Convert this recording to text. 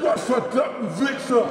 Gottverdammten Wichser!